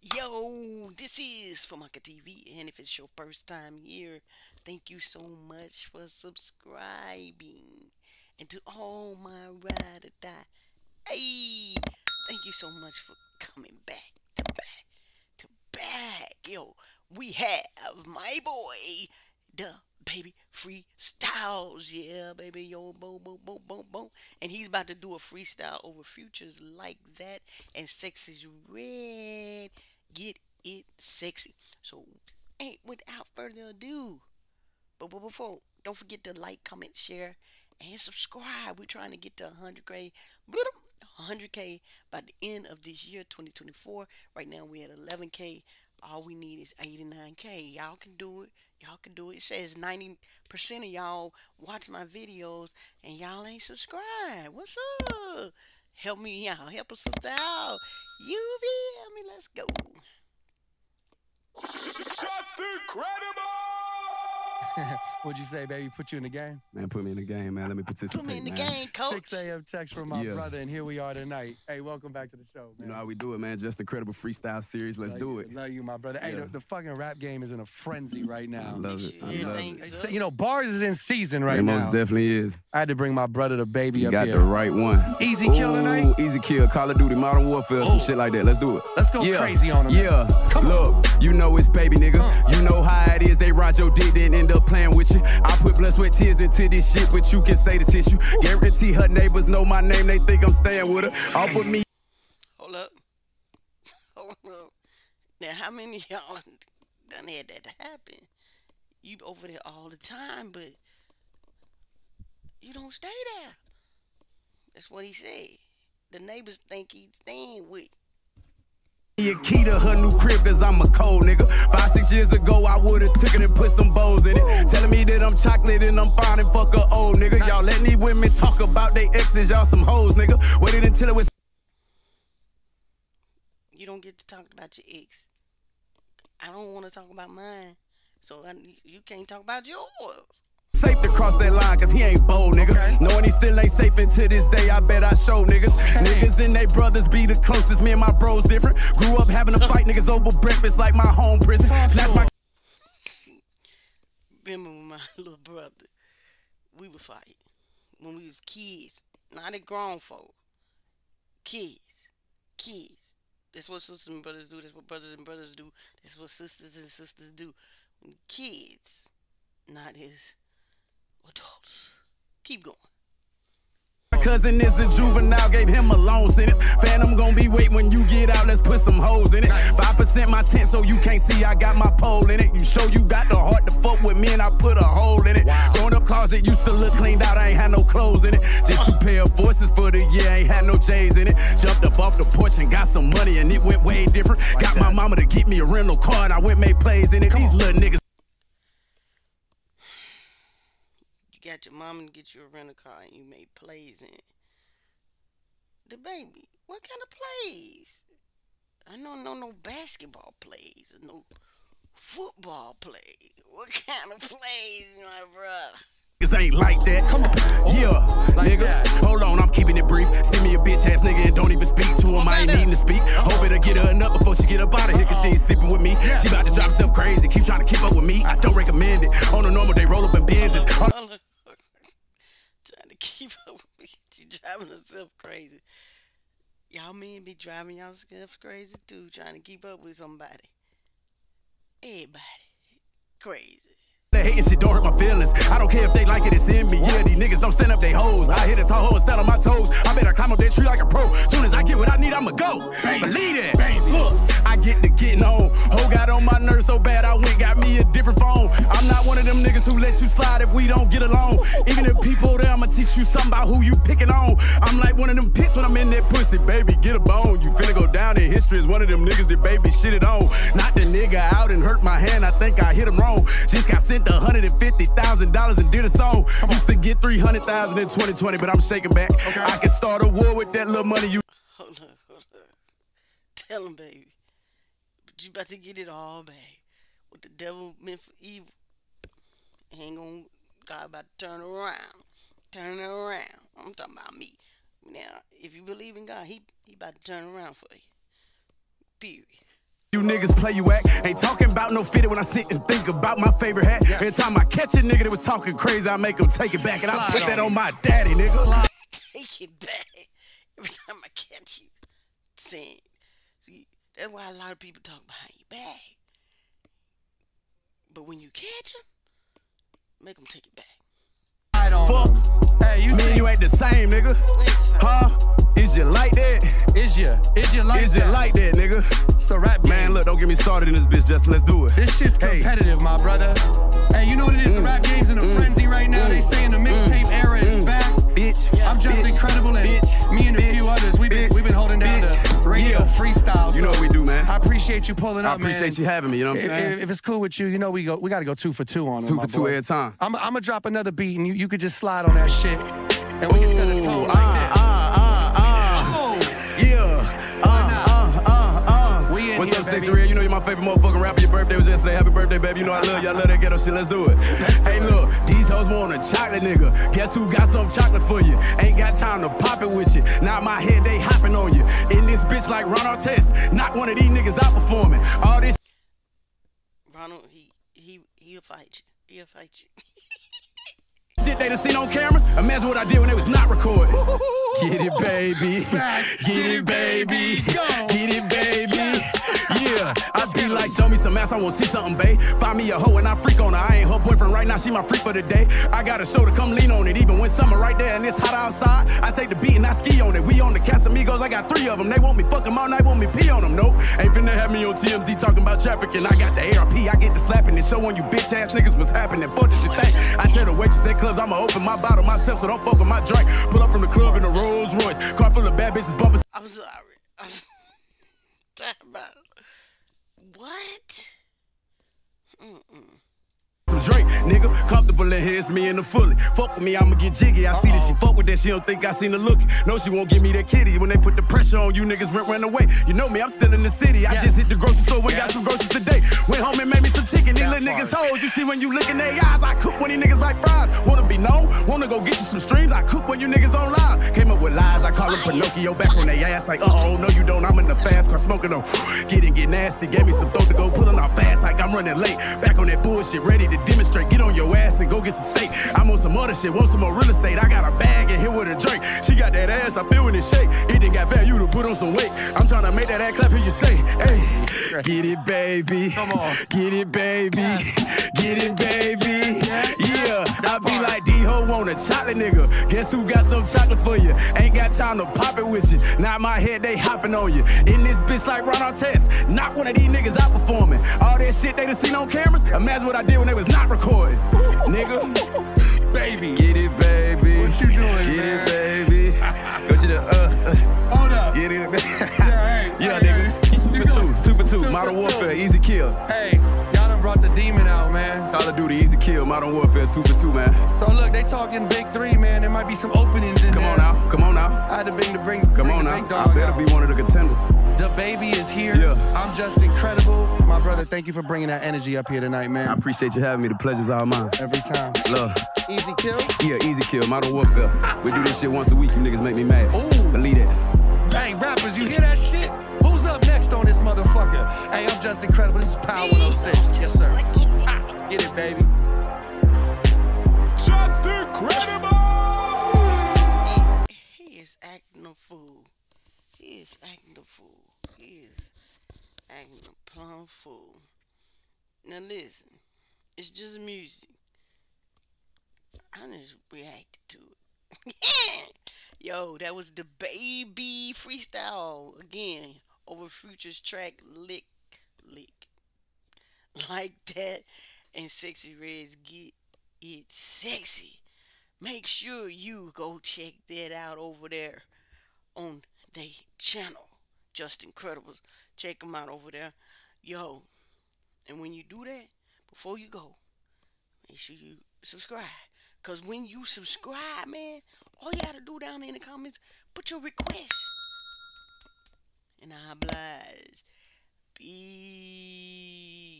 Yo, this is Famaca TV, and if it's your first time here, thank you so much for subscribing. And to all my ride or die, hey, thank you so much for coming back to back to back. Yo, we have my boy, the baby freestyles. Yeah, baby, yo, boom, boom, boom, boom, boom. And he's about to do a freestyle over Future's like that. And sex is red. Get it sexy. So, hey, without further ado, but, but before, don't forget to like, comment, share, and subscribe. We're trying to get to 100k, 100k by the end of this year, 2024. Right now, we're at 11k. All we need is 89k. Y'all can do it. Y'all can do it. It says 90% of y'all watch my videos and y'all ain't subscribed. What's up? Help me out. Help a sister out. You feel me? Let's go. Justin Credible! What'd you say, baby? Put you in the game? Man, put me in the game, man. Let me participate. Put me in the man. game, coach. 6 a.m. text from my Yeah. brother, and here we are tonight. Hey, welcome back to the show, You know how we do it, man. Justin Credible freestyle series. Let's Love do you, it. Love you, my brother. Hey, Yeah. the, the fucking rap game is in a frenzy right now. I love it. I Yeah, love thank it. Hey, so. so, you know, bars is in season right it now. It most definitely is. I had to bring my brother DaBaby You up got here. the right one. Easy kill tonight? Easy kill. Call of Duty, Modern Warfare, some oh. shit like that. Let's do it. Let's go yeah. crazy on him. Yeah. Come on. Look, you know it's baby, nigga. You know how it is. They ride your dick, then end up playing with you. I put blood, sweat, tears into this shit, but you can say the tissue. Guarantee her neighbors know my name. They think I'm staying with her. Off with me. Hold up. Hold up. Now, how many of y'all done had that happen? You over there all the time, but you don't stay there. That's what he said. The neighbors think he's staying with. A key to her new crib cause I'm a cold nigga. Five, six years ago, I would've took it and put some bows in it. Telling me that I'm chocolate and I'm fine and fuck a old nigga. Y'all let these women talk about they exes, y'all some hoes, nigga. Waited until it was You don't get to talk about your ex. I don't want to talk about mine. So I, you can't talk about yours. Safe to cross that line cause he ain't bold, nigga. Okay. Knowing he still ain't safe until this day, I bet I show niggas. Niggas and they brothers be the closest, me and my bros different. Grew up having to fight niggas over breakfast like my home prison. Snatch my remember when my little brother, we would fight when we was kids. Not a grown folk. Kids. Kids. That's what sisters and brothers do. That's what brothers and brothers do. That's what sisters and sisters do. Kids, not as adults. Keep going. My cousin is a juvenile, gave him a long sentence. Phantom gon' be wait when you get out, let's put some holes in it. 5% my tent so you can't see I got my pole in it. You show you got the heart to fuck with me and I put a hole in it. Growing up closet used to look cleaned out, I ain't had no clothes in it. Just two pair of voices for the year, ain't had no J's in it. Jumped up off the porch and got some money and it went way different. got my mama to get me a rental car and I went made plays in it. These little niggas. You got your mama to get you a rental car and you made plays in it. DaBaby, what kind of plays? I don't know no basketball plays or no football plays. What kind of plays, my brother? Niggas ain't like that. Come on. Yeah, Like nigga. that. Hold on, I'm keeping it brief. Send me a bitch ass nigga and don't even speak to him. I ain't needing to speak. Hope it'll get her nut before she get up out of here, cause she ain't oh. sleeping with me. She crazy. Y'all men be driving y'all selves crazy too, trying to keep up with somebody. Everybody. Crazy. That hating shit don't hurt my feelings. I don't care if they like it, it's in me. Yeah, these niggas don't stand up they hoes. I hit a tall hoe and stand on my toes. I better climb up that tree like a pro. Soon as I get what I need, I'ma go. Believe that. Look, I get to getting on. Ho got on my nerves so bad I went got me a different phone. I'm not one of them niggas who let you slide if we don't get along. Even if people there, I'ma teach you something about who you picking on. I'm like one of them pits when I'm in that pussy, baby. Get a bone. You finna go down in history as one of them niggas that baby shitted on. Not the nigga out and hurt my hand. I think I hit him wrong. Just got sent $150,000 and did a song. Used to get 300,000 in 2020, but I'm shaking back. I can start a war with that little money you Hold on, hold on. Tell him, baby. But you about to get it all back. What the devil meant for evil. Ain't gonna, God about to turn around. Turn around. I'm talking about me. Now, if you believe in God, he, he about to turn around for you. Period. You niggas play you act. Ain't talking about no fitted when I sit and think about my favorite hat. Every time I catch a nigga that was talking crazy, I make him take it back. And I Slide put that on on my daddy, nigga. Take it back. Every time I catch you saying, see, that's why a lot of people talk behind your back. But when you catch them, make them take it back. Right on. Fuck, Hey, you me and you ain't the same, nigga. So- Huh? Is you like that? is you? Is you like Is you that? like that, nigga? It's the rap game. Man, look, don't get me started in this bitch, Justin. Let's do it. This shit's Hey. competitive, my brother. Hey, you know what it is? The mm. rap game's in a mm. frenzy right now. They mm. saying the mixtape era is back. Bitch. I'm just bitch, incredible, and bitch, me and a bitch, few others, we've been we've been holding down bitch. the radio Yeah. freestyle. You know what we do, man. I appreciate you pulling I up, man. appreciate you having me, you know what I'm If, saying? if- if it's cool with you, you know we go. We got to go two for two on it. Two for two boy. every time. I'm, I'm gonna drop another beat, and you, you could just slide on that shit, and we can set a favorite motherfucking rapper. Your birthday was yesterday. Happy birthday, baby. You know I love you. I love that ghetto shit. Let's do it. hey, look, these hoes want a chocolate nigga. Guess who got some chocolate for you? Ain't got time to pop it with you. Now my head, they hopping on you. In this bitch like Ron Artest. Knock one of these niggas out performing. All this Ronald, he he he'll fight you. He'll fight you. shit they done seen on cameras. Imagine what I did when they was not recording. Get it, baby. Get it, baby. Get it, baby. Yeah, I be like, show me some ass, I wanna see something, babe. Find me a hoe and I freak on her. I ain't her boyfriend right now, she my freak for the day. I got a to come lean on it, even when summer right there and it's hot outside. I take the beat and I ski on it. We on the Casamigos, I got three of them. They want me fuck 'em all night, want me pee on them. Nope, ain't finna have me on TMZ talking about trafficking. I got the ARP, I get the slapping and show on you bitch ass niggas what's happening. Fuck did you think? I tell the waitress at clubs, I'ma open my bottle myself, so don't fuck with my drink. Pull up from the club in a Rolls Royce, car full of bad bitches bumping. I'm sorry. I'm talking about what? some drink, nigga. Comfortable in here, it's me and the fully. Fuck with me, I'ma get jiggy. I see that she fuck with that, she don't think I seen her look. No, she won't give me that kitty. When they put the pressure on you, niggas run, run away. You know me, I'm still in the city. I just hit the grocery store, went got some groceries today. Went home and made me some chicken. These little niggas hoes. You see when you look in their eyes, I cook when these niggas like fries. Wanna be known, wanna go get you some streams. I cook when you niggas on live. Came up with lies, I call them Pinocchio back on their ass. Like, uh oh, no, you don't. I'm in the fast car smoking on. Getting get nasty, gave me some throat to go pulling off fast like I'm running late. Back on that bullshit, ready to demonstrate. Get on your ass and go get some steak. I'm on some other shit, want some more real estate. I got a bag and here with a drink. She got that ass, I feel when it shake. It didn't got value to put on some weight. I'm trying to make that ass clap, hear you say, hey, get it, baby. Come on. Get it, baby. Get it, baby. Yeah, I be like, D ho want a chocolate nigga. Guess who got some chocolate for you? Ain't got time to pop it with you. Now my head, they hopping on you. In this bitch like Ron Artest. Knock one of these niggas out performing. All that shit they done seen on cameras. Imagine what I did when they was not recording. Nigga, baby. get it, baby. What you doing, Get man? it, baby. Go to the, uh, uh. Hold up. Get it, hey, Yeah, hey, nigga. hey. Two for two. Two for two. Modern for Warfare, easy kill. Hey, brought the demon out, man. Call of Duty, easy kill. Modern Warfare, two for two, man. So look, they talking big three, man. There might be some openings in Come there. on now. Come on now. I had to bring the bring, Come bring on now. I better out. be one of the contenders. DaBaby is here. Yeah. I'm Justin Credible. My brother, thank you for bringing that energy up here tonight, man. I appreciate you having me. The pleasure's all mine. Every time. Love. Easy kill. Yeah, easy kill. Modern Warfare. We do this shit once a week. You niggas make me mad. Ooh. Believe that. Hey, rappers, you hear that shit? Who's up next on this motherfucker? Hey, I'm Justin Credible. This is Power 106. Yes, sir. Ah, get it, baby. Justin Credible! He, he is acting a fool. He is acting a fool. He is acting a plumb fool. Now listen, it's just music. I just reacted to it. Yo, that was DaBaby freestyle again over Future's track Lick Like that and Sexyy Red's get it sexy. Make sure you go check that out over there on the channel. Justin Credible Check them out over there. Yo. And when you do that, before you go, make sure you subscribe. Cause when you subscribe, man, all you gotta do down in the comments, put your request. And I oblige. Peace.